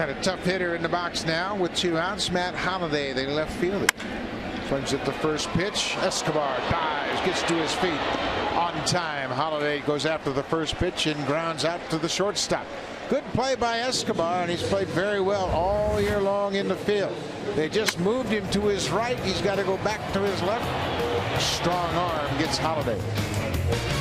Had a tough hitter in the box now with two outs. Matt Holliday, the left fielder. Swings at the first pitch. Escobar dives, gets to his feet on time. Holliday goes after the first pitch and grounds out to the shortstop. Good play by Escobar, and he's played very well all year long in the field. They just moved him to his right. He's got to go back to his left. Strong arm gets Holliday.